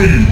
Three,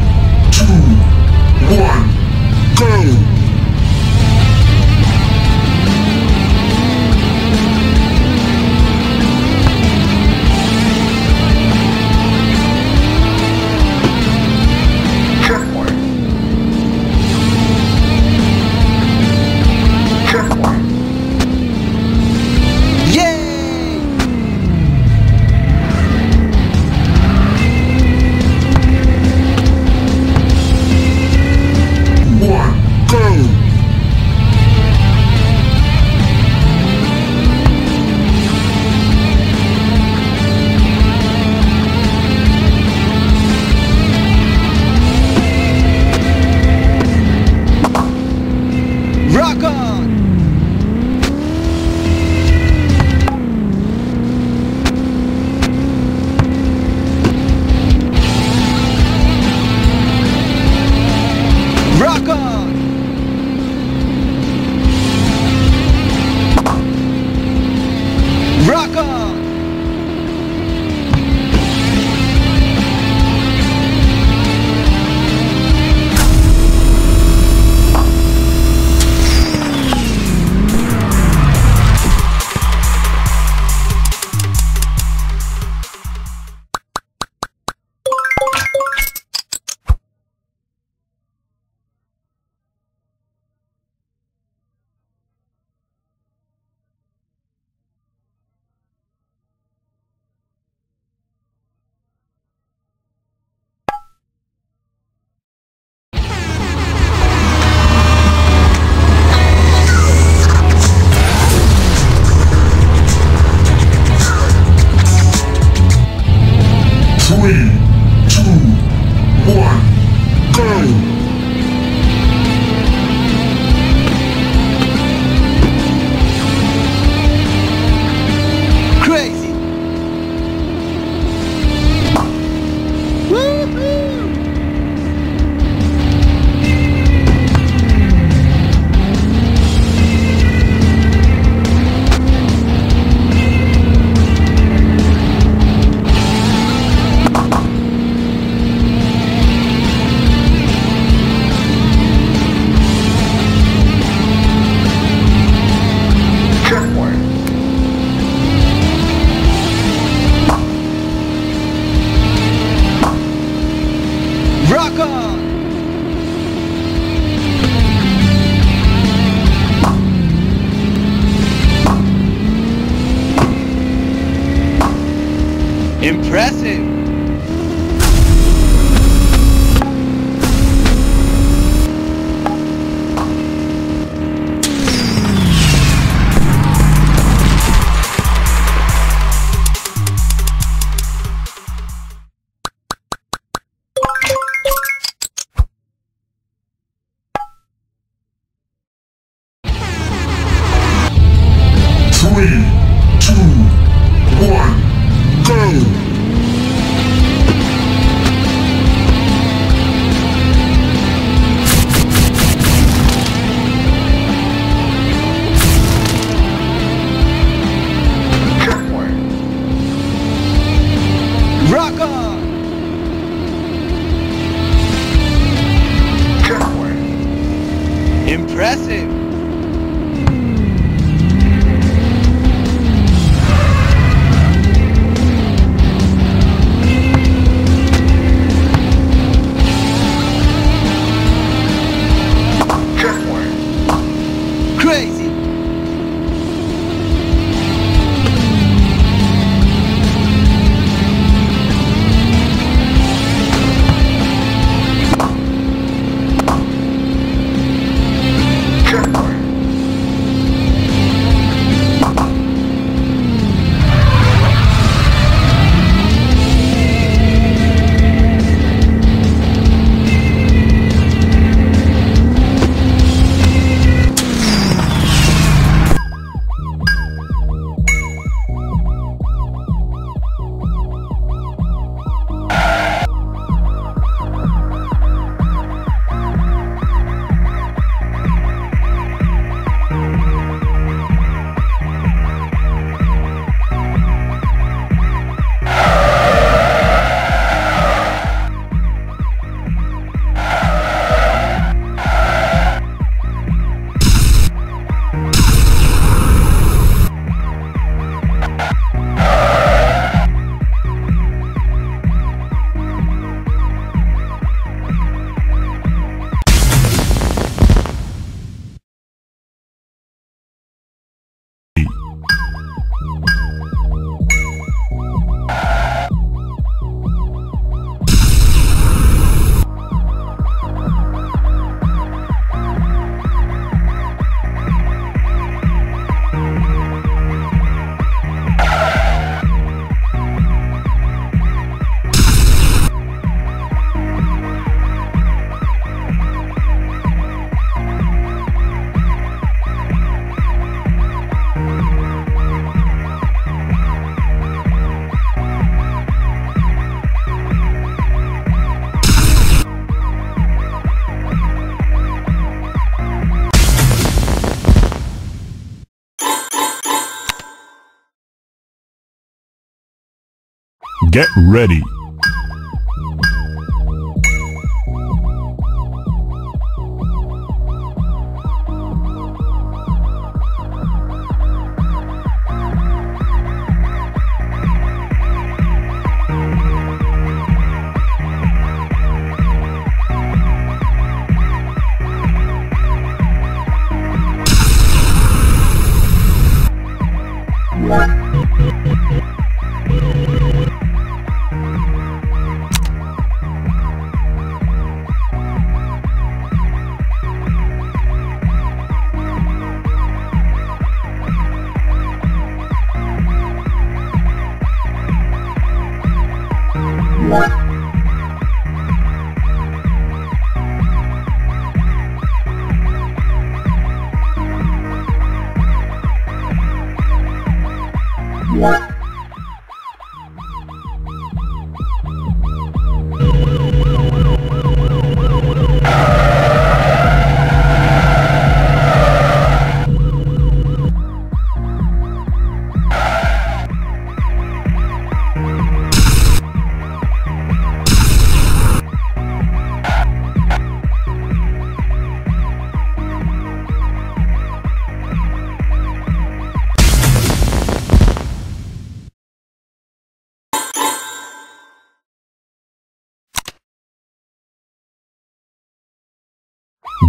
Impressive. Get ready.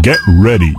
Get ready.